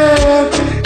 baby.